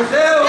Deus!